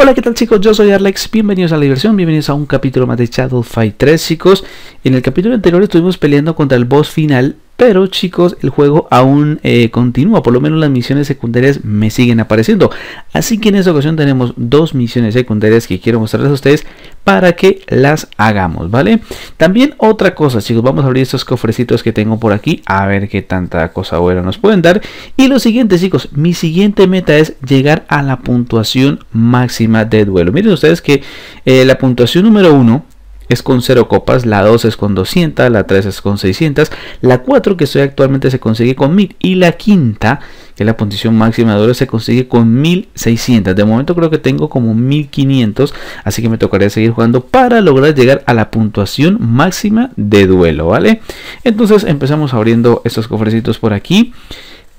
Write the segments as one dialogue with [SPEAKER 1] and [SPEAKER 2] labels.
[SPEAKER 1] Hola, ¿qué tal chicos? Yo soy Arlex, bienvenidos a la diversión, bienvenidos a un capítulo más de Shadow Fight 3 chicos. En el capítulo anterior estuvimos peleando contra el boss final pero chicos, el juego aún eh, continúa, por lo menos las misiones secundarias me siguen apareciendo. Así que en esta ocasión tenemos dos misiones secundarias que quiero mostrarles a ustedes para que las hagamos, ¿vale? También otra cosa, chicos, vamos a abrir estos cofrecitos que tengo por aquí, a ver qué tanta cosa buena nos pueden dar. Y lo siguiente, chicos, mi siguiente meta es llegar a la puntuación máxima de duelo. Miren ustedes que eh, la puntuación número uno es con 0 copas, la 2 es con 200, la 3 es con 600, la 4 que estoy actualmente se consigue con 1000 y la quinta, que es la puntuación máxima de oro, se consigue con 1600. De momento creo que tengo como 1500, así que me tocaría seguir jugando para lograr llegar a la puntuación máxima de duelo, ¿vale? Entonces empezamos abriendo estos cofrecitos por aquí.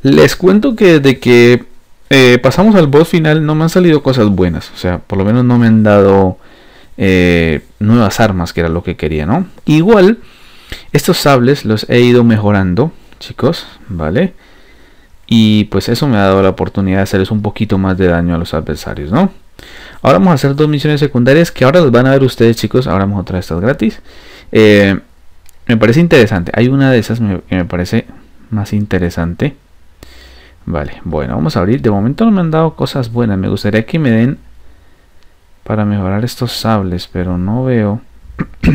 [SPEAKER 1] Les cuento que desde que eh, pasamos al boss final no me han salido cosas buenas, o sea, por lo menos no me han dado eh, nuevas armas, que era lo que quería, ¿no? Igual, estos sables los he ido mejorando, chicos, ¿vale? Y pues eso me ha dado la oportunidad de hacerles un poquito más de daño a los adversarios, ¿no? Ahora vamos a hacer dos misiones secundarias que ahora los van a ver ustedes, chicos. Ahora vamos a traer estas gratis. Eh, me parece interesante. Hay una de esas que me parece más interesante. Vale, bueno, vamos a abrir. De momento no me han dado cosas buenas. Me gustaría que me den para mejorar estos sables, pero no veo.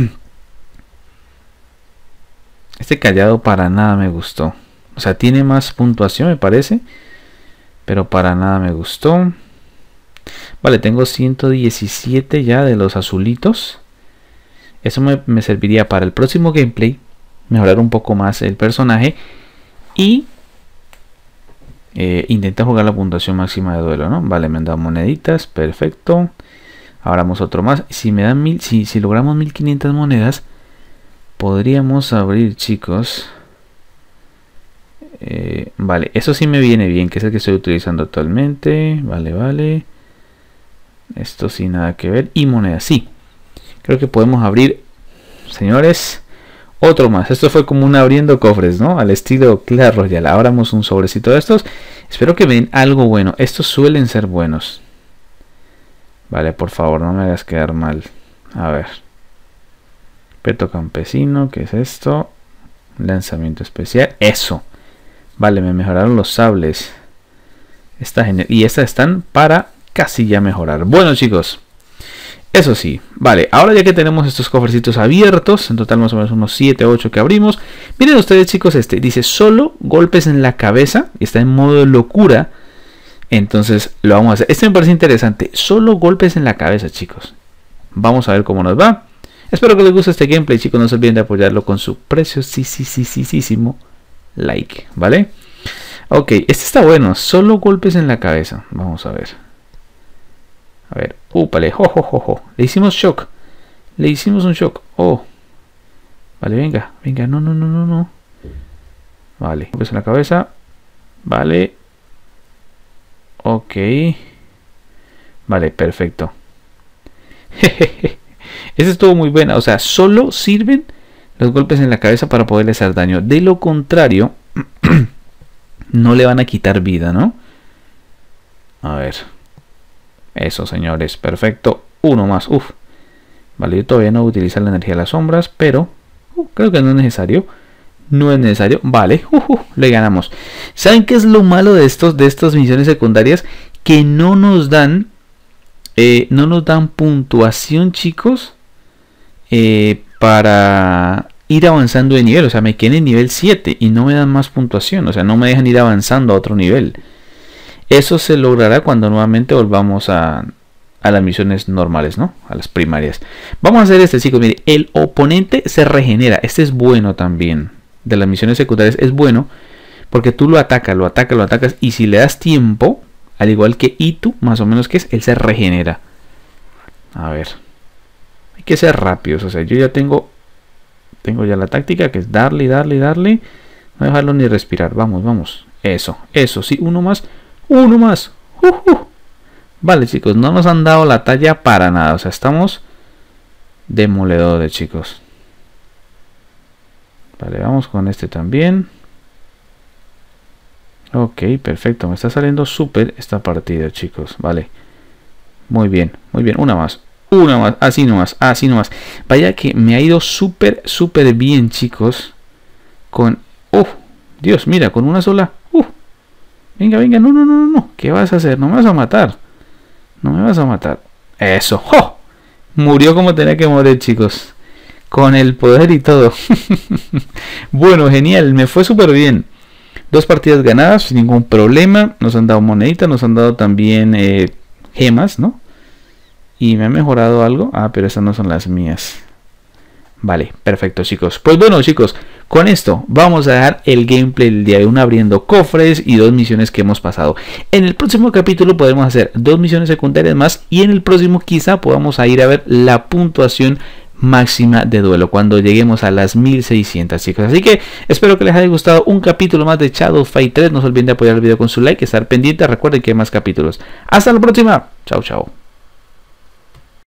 [SPEAKER 1] este callado para nada me gustó. O sea, tiene más puntuación, me parece. Pero para nada me gustó. Vale, tengo 117 ya de los azulitos. Eso me, serviría para el próximo gameplay. Mejorar un poco más el personaje. Y eh, intenta jugar la puntuación máxima de duelo, ¿no? Vale, me han dado moneditas. Perfecto. Abramos otro más. Si me dan mil, si, logramos 1500 monedas, podríamos abrir, chicos. Eh, vale, eso sí me viene bien, que es el que estoy utilizando actualmente. Vale, vale. Esto sin nada que ver. Y monedas, sí. Creo que podemos abrir, señores, otro más. Esto fue como un abriendo cofres, ¿no? Al estilo Clash Royale. Abramos un sobrecito de estos. Espero que ven algo bueno. Estos suelen ser buenos. Vale, por favor, no me hagas quedar mal. A ver. Peto campesino, ¿qué es esto? Lanzamiento especial. Eso. Vale, me mejoraron los sables. Esta y estas están para casi ya mejorar. Bueno, chicos. Eso sí, vale, ahora ya que tenemos estos cofrecitos abiertos, en total más o menos unos 7 o 8 que abrimos, miren ustedes chicos, este dice solo golpes en la cabeza, está en modo locura, entonces lo vamos a hacer. Este me parece interesante. Solo golpes en la cabeza, chicos. Vamos a ver cómo nos va. Espero que les guste este gameplay, chicos. No se olviden de apoyarlo con su precio. Sí, sí, sí, sí, sí, sí, like. ¿Vale? Ok, este está bueno. Solo golpes en la cabeza. Vamos a ver. A ver. Úpale. Jo, jo, jo. Le hicimos shock. Le hicimos un shock. Oh. Vale, venga. Venga. No, no, no, no, no. Vale. Golpes en la cabeza. Vale. Ok. Vale, perfecto. Ese estuvo muy buena. O sea, solo sirven los golpes en la cabeza para poderle hacer daño. De lo contrario, no le van a quitar vida, ¿no? A ver. Eso, señores. Perfecto. Uno más. Uf. Vale, yo todavía no voy utilizar la energía de las sombras, pero uh, creo que no es necesario no es necesario. Vale, le ganamos. ¿Saben qué es lo malo de estos de estas misiones secundarias? Que no nos dan eh, no nos dan puntuación, chicos, eh, para ir avanzando de nivel. O sea, me quedé en nivel 7 y no me dan más puntuación. O sea, no me dejan ir avanzando a otro nivel. Eso se logrará cuando nuevamente volvamos a, a las misiones normales, ¿no? A las primarias. Vamos a hacer este, chicos. Mire, el oponente se regenera. Este es bueno también de las misiones secundarias es bueno porque tú lo atacas, lo atacas, lo atacas y si le das tiempo, al igual que Itu, más o menos que es, él se regenera. A ver. Hay que ser rápidos, o sea, yo ya tengo tengo ya la táctica que es darle, darle, darle, no dejarlo ni respirar. Vamos, vamos. Eso, eso, sí, uno más, uno más. Vale, chicos, no nos han dado la talla para nada, o sea, estamos demoledores, chicos. Vale, vamos con este también. Ok, perfecto. Me está saliendo súper esta partida, chicos. Vale. Muy bien, muy bien. Una más. Una más. Así nomás. Así nomás. Vaya que me ha ido súper, súper bien, chicos. Con... ¡Oh! Dios, mira, con una sola... ¡Uh! Venga, venga. No, no, no, no. ¿Qué vas a hacer? No me vas a matar. No me vas a matar. Eso. ¡Oh! Murió como tenía que morir, chicos. Con el poder y todo. bueno, genial. Me fue súper bien. Dos partidas ganadas sin ningún problema. Nos han dado moneditas, nos han dado también eh, gemas, ¿no? Y me ha mejorado algo. Ah, pero esas no son las mías. Vale, perfecto chicos. Pues bueno chicos, con esto vamos a dar el gameplay del día de hoy abriendo cofres y dos misiones que hemos pasado. En el próximo capítulo podemos hacer dos misiones secundarias más y en el próximo quizá podamos ir a ver la puntuación máxima de duelo cuando lleguemos a las 1600 chicos. Así que espero que les haya gustado un capítulo más de Shadow Fight 3 no se olviden de apoyar el video con su like estar pendiente. Recuerden que hay más capítulos. Hasta la próxima. Chao chao